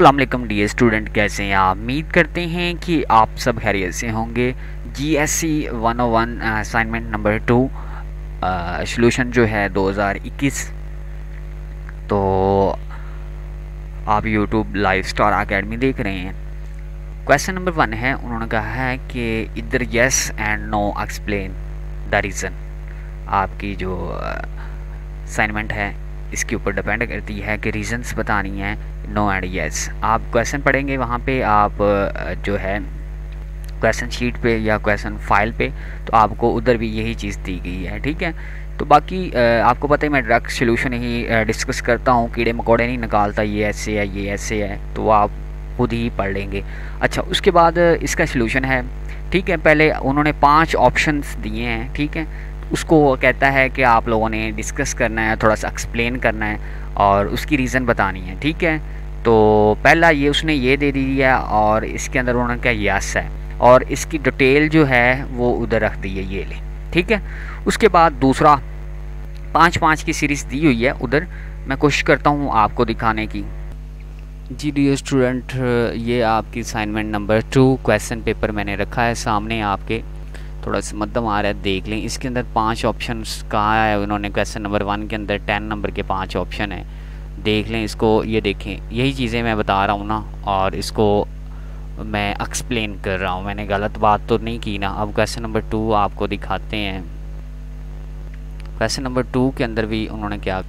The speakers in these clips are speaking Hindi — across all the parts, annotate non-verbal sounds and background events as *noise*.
वालेकुम डी स्टूडेंट कैसे हैं आप? उम्मीद करते हैं कि आप सब खैरियत से होंगे। G S C one O one assignment number two solution जो है 2021 तो आप यूट्यूब लाइव स्टार अकेडमी देख रहे हैं। क्वेश्चन नंबर वन है उन्होंने कहा है कि इधर yes and no explain the reason आपकी जो असाइनमेंट uh, है इसके ऊपर डिपेंड करती है कि रीज़न्स बतानी है नो एंड यस आप क्वेश्चन पढ़ेंगे वहाँ पे आप जो है क्वेश्चन शीट पे या क्वेश्चन फ़ाइल पे तो आपको उधर भी यही चीज़ दी गई है, ठीक है? तो बाकी आपको पता है मैं डायरेक्ट सोल्यूशन ही डिस्कस करता हूँ, कीड़े मकोड़े नहीं निकालता, ये ऐसे है, ये ऐसे है तो आप खुद ही पढ़ लेंगे। अच्छा उसके बाद इसका सोल्यूशन है, ठीक है? पहले उन्होंने पाँच ऑप्शंस दिए हैं, ठीक है? उसको वो कहता है कि आप लोगों ने डिस्कस करना है, थोड़ा सा एक्सप्लेन करना है और उसकी रीज़न बतानी है, ठीक है? तो पहला ये उसने ये दे दी है और इसके अंदर उन्होंने कहा यस है और इसकी डिटेल जो है, वो उधर रख दी है, ये ले, ठीक है? उसके बाद दूसरा पाँच पाँच की सीरीज़ दी हुई है उधर। मैं कोशिश करता हूँ आपको दिखाने की। जी डी स्टूडेंट ये आपकी assignment number two question paper मैंने रखा है सामने आपके। थोड़ा सा मध्यम आ रहा है, देख लें। इसके अंदर पाँच ऑप्शन कहा है उन्होंने? क्वेश्चन नंबर वन के अंदर टेन नंबर के पाँच ऑप्शन है। देख लें इसको, ये देखें। यही चीज़ें मैं बता रहा हूँ ना, और इसको मैं एक्सप्लेन कर रहा हूँ। मैंने गलत बात तो नहीं की ना। अब क्वेश्चन नंबर टू आपको दिखाते हैं। क्वेश्चन नंबर टू के अंदर भी उन्होंने क्या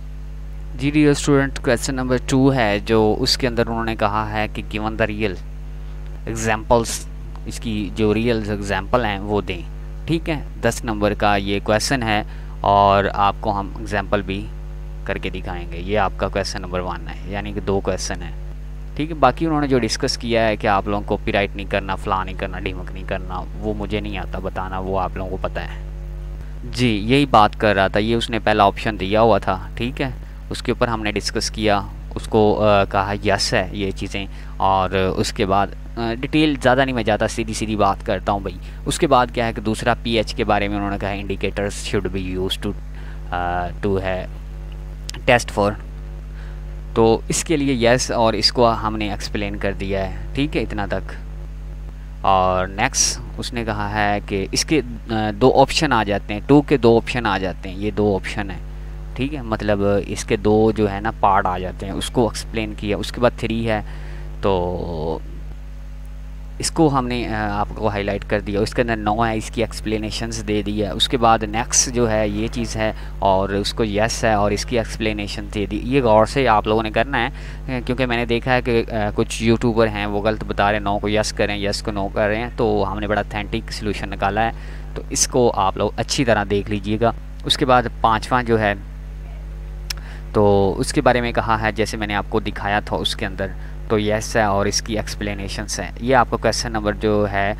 जी the student question number two है, जो उसके अंदर उन्होंने कहा है कि गिवन द रियल एग्जाम्पल्स इसकी जो रियल एग्ज़ाम्पल हैं, वो दें। ठीक है दस नंबर का ये क्वेश्चन है और आपको हम एग्ज़ाम्पल भी करके दिखाएँगे। ये आपका क्वेश्चन नंबर वन है यानी कि दो क्वेश्चन है। ठीक है बाकी उन्होंने जो डिस्कस किया है कि आप लोगों को कॉपीराइट नहीं करना फ़ला नहीं करना ढीमक नहीं करना वो मुझे नहीं आता बताना वो आप लोगों को पता है। जी यही बात कर रहा था ये उसने पहला ऑप्शन दिया हुआ था ठीक है। उसके ऊपर हमने डिस्कस किया उसको आ, कहा यस है ये चीज़ें और उसके बाद डिटेल ज़्यादा नहीं, मैं ज़्यादा सीधी सीधी बात करता हूँ भाई। उसके बाद क्या है कि दूसरा पीएच के बारे में उन्होंने कहा indicators should be use to to है टेस्ट फॉर तो इसके लिए यस और इसको हमने एक्सप्लेन कर दिया है। ठीक है, इतना तक। और नेक्स्ट उसने कहा है कि इसके दो ऑप्शन आ जाते हैं। टू के दो ऑप्शन आ जाते हैं। ये दो ऑप्शन है। ठीक है मतलब इसके दो जो है ना पार्ट आ जाते हैं। उसको एक्सप्लेन किया। उसके बाद थ्री है। तो इसको हमने आपको हाईलाइट कर दिया। उसके अंदर नौ है इसकी एक्सप्लेनेशंस दे दी है उसके बाद नेक्स्ट जो है, ये चीज़ है और उसको यस है और इसकी एक्सप्लेनेशन दे दी। ये गौर से आप लोगों ने करना है क्योंकि मैंने देखा है कि कुछ यूट्यूबर हैं, वो गलत बता रहे हैं, नो को यस करें यस को नो कर रहे हैं तो हमने बड़ा अथेंटिक सोल्यूशन निकाला है। तो इसको आप लोग अच्छी तरह देख लीजिएगा। उसके बाद पाँचवा जो है तो उसके बारे में कहा है, जैसे मैंने आपको दिखाया था उसके अंदर। तो यस है और इसकी एक्सप्लेनेशंस हैं। ये आपका क्वेश्चन नंबर जो है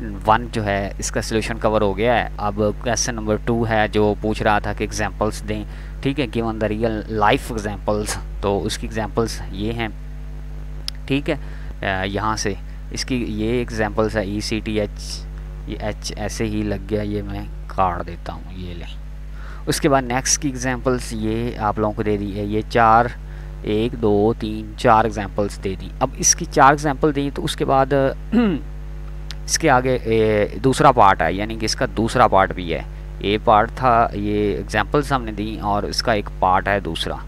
वन जो है, इसका सोल्यूशन कवर हो गया है। अब क्वेश्चन नंबर टू है जो पूछ रहा था कि एग्जांपल्स दें। ठीक है given the real life examples तो उसकी एग्जांपल्स ये हैं। ठीक है यहाँ से। इसकी ये एग्जांपल्स है ई सी टी एच ये एच ऐसे ही लग गया, ये मैं काट देता हूँ, ये लें। उसके बाद नेक्स्ट की एग्जांपल्स ये आप लोगों को दे दी है। ये चार एक दो तीन चार एग्जांपल्स दे दी। अब इसकी चार एग्जांपल दी तो उसके बाद *clears throat* इसके आगे ए, दूसरा पार्ट है यानी कि इसका दूसरा पार्ट भी है। ए पार्ट था ये एग्जांपल्स हमने दी और इसका एक पार्ट है दूसरा।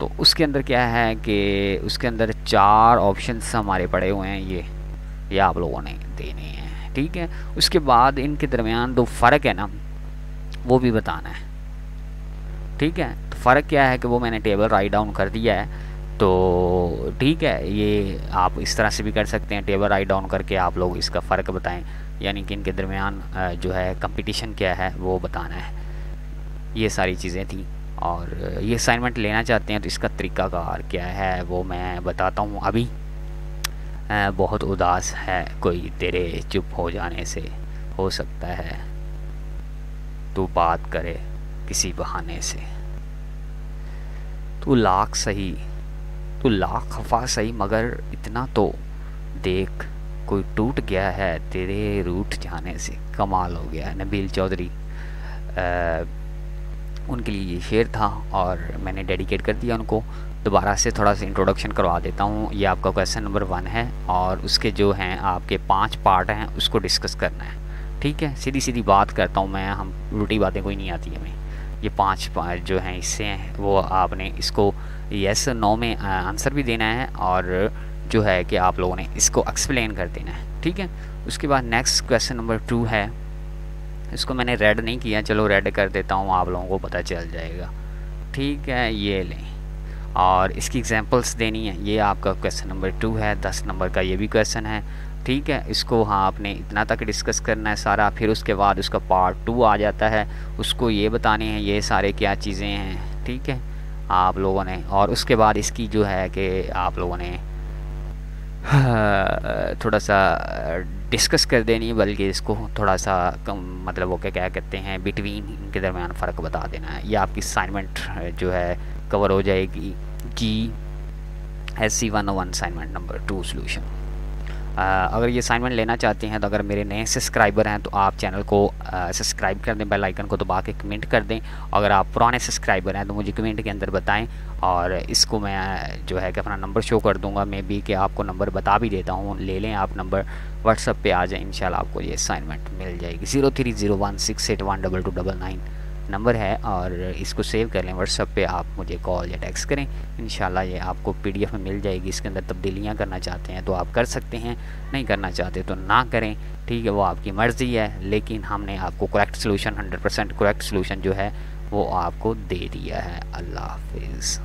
तो उसके अंदर क्या है कि उसके अंदर चार ऑप्शंस हमारे पड़े हुए हैं ये ये आप लोगों ने देने हैं ठीक है? उसके बाद इनके दरमियान दो फ़र्क है ना वो भी बताना है ठीक है? फ़र्क क्या है कि वो मैंने टेबल राइट डाउन कर दिया है तो ठीक है, ये आप इस तरह से भी कर सकते हैं, टेबल राइट डाउन करके आप लोग इसका फ़र्क बताएँ, यानी कि इनके दरमियान जो है कंपटीशन क्या है, वो बताना है। ये सारी चीज़ें थी, और ये असाइनमेंट लेना चाहते हैं तो इसका तरीक़ाकार क्या है, वो मैं बताता हूँ अभी। बहुत उदास है कोई तेरे चुप हो जाने से, हो सकता है तू बात करे किसी बहाने से। तू लाख सही, तू लाख खफा सही, मगर इतना तो देख, कोई टूट गया है तेरे रूठ जाने से। कमाल हो गया नबील चौधरी। उनके लिए ये शेर था और मैंने डेडिकेट कर दिया उनको। दोबारा से थोड़ा सा इंट्रोडक्शन करवा देता हूँ। ये आपका क्वेश्चन नंबर वन है और उसके जो हैं, आपके पाँच पार्ट हैं, उसको डिस्कस करना है। ठीक है? सीधी सीधी बात करता हूँ मैं, हम उल्टी बातें कोई नहीं आती हमें। ये पाँच जो हैं, इससे हैं, वो आपने इसको यस नो में आंसर भी देना है और जो है कि आप लोगों ने इसको एक्सप्लेन कर देना है, ठीक है? उसके बाद नेक्स्ट क्वेश्चन नंबर टू है। इसको मैंने रेड नहीं किया, चलो रेड कर देता हूँ, आप लोगों को पता चल जाएगा। ठीक है, ये लें। और इसकी एग्जांपल्स देनी है, ये आपका क्वेश्चन नंबर टू है, दस नंबर का ये भी क्वेश्चन है। ठीक है, इसको हाँ आपने इतना तक डिस्कस करना है सारा, फिर उसके बाद उसका पार्ट टू आ जाता है। उसको ये बताने हैं, ये सारे क्या चीज़ें हैं, ठीक है, आप लोगों ने। और उसके बाद इसकी जो है कि आप लोगों ने थोड़ा सा डिस्कस कर देनी है, बल्कि इसको थोड़ा सा कम मतलब वो क्या क्या कहते हैं बिटवीन इनके दरमियान फ़र्क बता देना है। ये आपकी असाइनमेंट जो है कवर हो जाएगी। G S C one one assignment number two solution अगर ये असाइनमेंट लेना चाहते हैं तो अगर मेरे नए सब्सक्राइबर हैं तो आप चैनल को सब्सक्राइब कर दें बेल आइकन को दबा के कमेंट कर दें। अगर आप पुराने सब्सक्राइबर हैं तो मुझे कमेंट के अंदर बताएँ और इसको मैं, जो है कि अपना नंबर शो कर दूँगा। मैं भी कि आपको नंबर बता भी देता हूँ। ले लें आप नंबर व्हाट्सअप पे आ जाए, इंशाल्लाह आपको ये असाइनमेंट मिल जाएगी। Zero three zero one six eight one double two double nine number है और इसको सेव कर लें व्हाट्सअप पे आप मुझे कॉल या टेक्स्ट करें। इन ये आपको पीडीएफ में मिल जाएगी, इसके अंदर तब्दीलियाँ करना चाहते हैं तो आप कर सकते हैं, नहीं करना चाहते तो ना करें। ठीक है, वो आपकी मर्ज़ी है, लेकिन हमने आपको correct solution hundred percent correct solution जो है, वो आपको दे दिया है। अल्लाह हाफिज़।